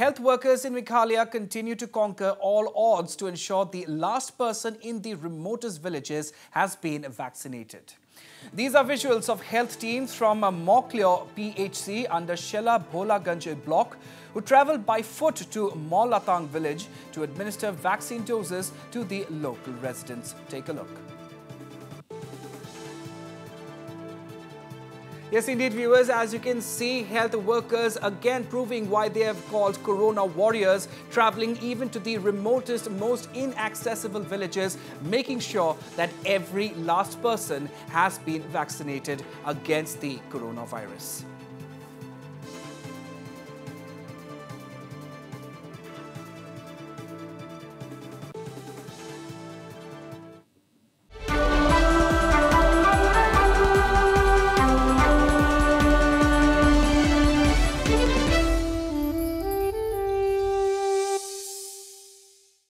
Health workers in Meghalaya continue to conquer all odds to ensure the last person in the remotest villages has been vaccinated. These are visuals of health teams from Maw-kliaw PHC under Shella Bholaganj block who travelled by foot to Maw-latang village to administer vaccine doses to the local residents. Take a look. Yes, indeed, viewers, as you can see, health workers again proving why they have called Corona warriors, traveling even to the remotest, most inaccessible villages, making sure that every last person has been vaccinated against the coronavirus.